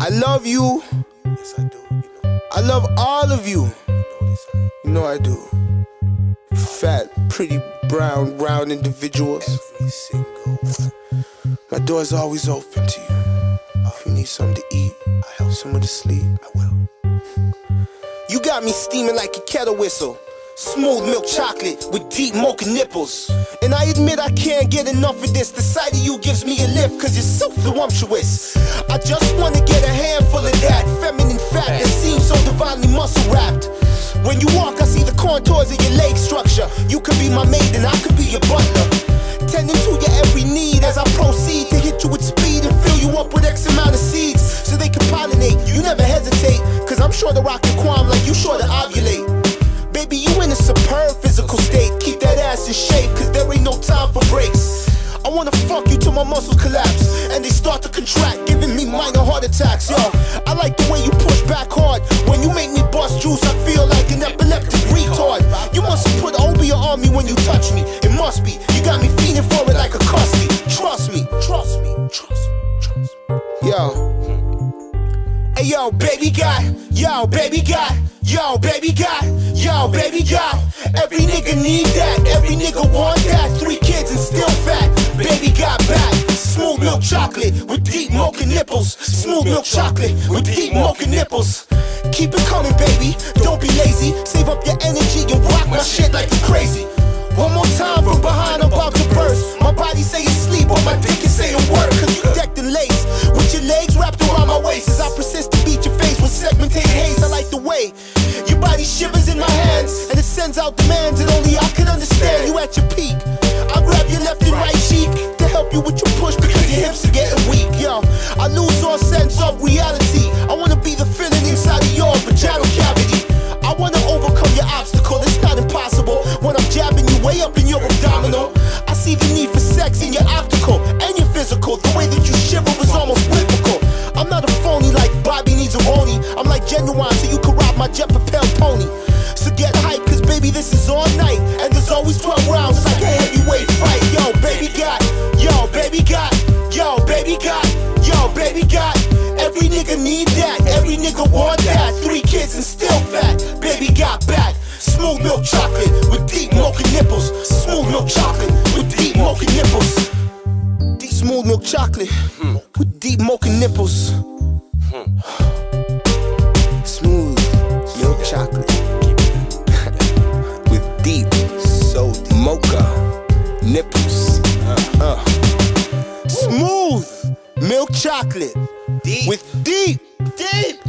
I love you. Yes, I do. You know, I love all of you. you know. I You know I do. Fat, pretty, brown, round individuals. every single one. My door's always open to you. If you need something to eat, I help someone to sleep. I will. You got me steaming like a kettle whistle. Smooth milk chocolate with deep mocha nipples. And I admit I can't get enough of this. The sight of you gives me a lift, cause you're so voluptuous. I just wanna get a handful of that feminine fat that seems so divinely muscle wrapped. When you walk, I see the contours of your leg structure. You could be my maid and I could be your butler. Tending to your every need as I proceed to hit you with speed and fill you up with X amount of seeds so they can pollinate. You never hesitate, cause I'm sure to rock your qualm like you sure to ovulate. Baby, you in a superb physical state. Keep that ass in shape, cause there ain't no time for breaks. I wanna fuck you till my muscles collapse and they start to contract, giving me minor heart attacks. Yo, I like the way you push back hard. When you make me bust juice, I feel like an epileptic retard. You must have put Obia on me when you touch me. It must be. You got me feeling for it like a custody. Trust me, trust me, trust me, trust me. Yo. Hey yo, baby guy, yo, baby guy, yo, baby got, yo, baby got. Every nigga need that, every nigga want that. Three kids and still fat, baby got back. Smooth milk chocolate with deep mocha nipples. Smooth milk chocolate with deep mocha nipples. Keep it coming, baby. Don't be lazy. Save up your energy and rock my shit like you crazy. One more time from behind, I'm about to burst. My body say it's sleep, but my the way your body shivers in my hands and it sends out demands that only I can understand. You at your peak. I grab your left and right cheek to help you with your push because your hips are getting weak. Yo, I lose all sense of reality. I wanna be the feeling inside of your vaginal cavity. I wanna overcome your obstacle, it's not impossible. When I'm jabbing you way up in your abdominal, Bobby needs a Roni. I'm like Ginuwine, so you can rob my jet propelled pony. So get hype, cause baby, this is all night. And there's always 12 rounds, it's like a heavyweight fight. Yo, baby got, yo, baby got, yo, baby got, yo, baby got. Every nigga need that, every nigga want that. Three kids and still fat, baby got back. Smooth milk chocolate with deep mocha nipples. Smooth milk chocolate with deep mocha nipples. Deep smooth milk chocolate hmm. with deep mocha nipples. Smooth milk chocolate with deep so deep mocha nipples. Uh. Smooth milk chocolate Deep. with deep, deep